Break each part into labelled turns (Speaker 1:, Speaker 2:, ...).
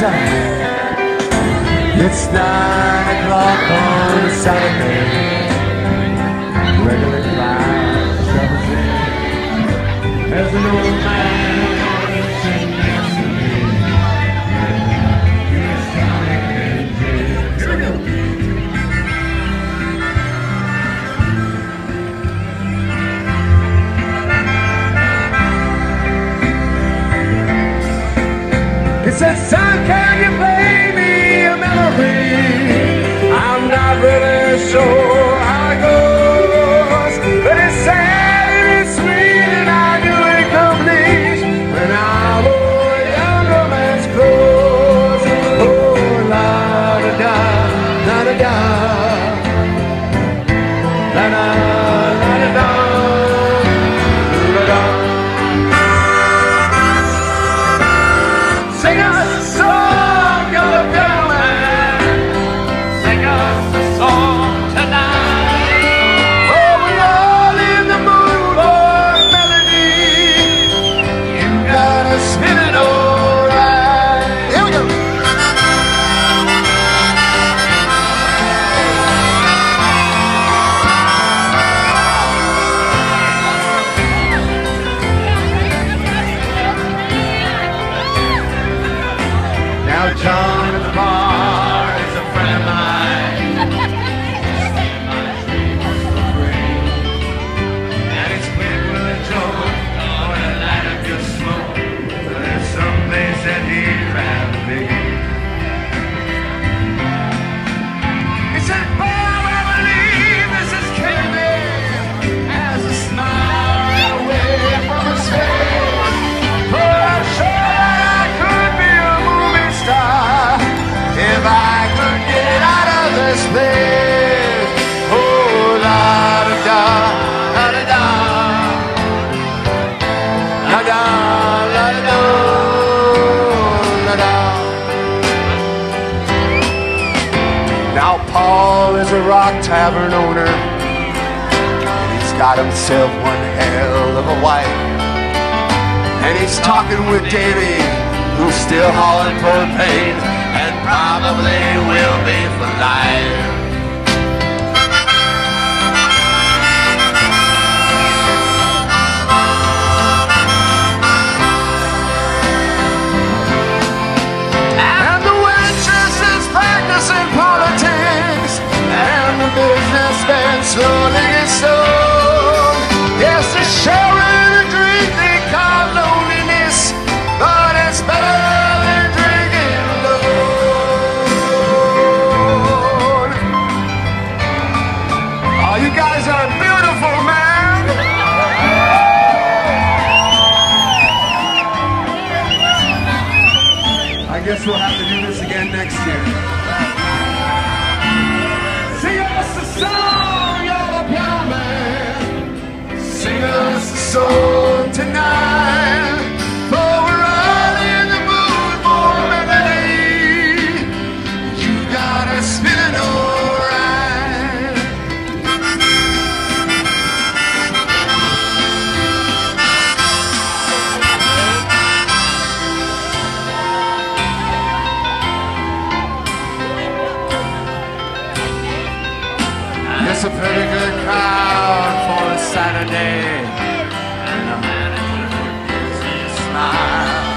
Speaker 1: time. It's nine o'clock on Saturday. Said, son, can you play me a melody? I'm not really sure spin Now Paul is a rock tavern owner. And he's got himself one hell of a wife. And he's talking with Davy, who's still hauling propane, and probably will be for life. Slowly gets stoned. Yes, they're sharing a drink they call loneliness, but it's better than drinking alone. Oh, you guys are beautiful, man. I guess we'll have to do this again next year. Us a song, you're the piano man. Sing us a song tonight. It's a pretty good crowd for a Saturday. And the manager gives me a smile.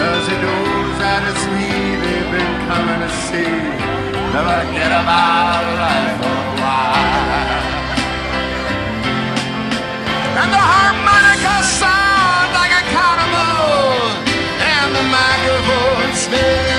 Speaker 1: Cause he knows that it's me they've been coming to see. Never get about life for a while. And the harmonica sounds like a carnival. And the microphone smells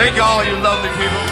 Speaker 1: Thank you all, you lovely people.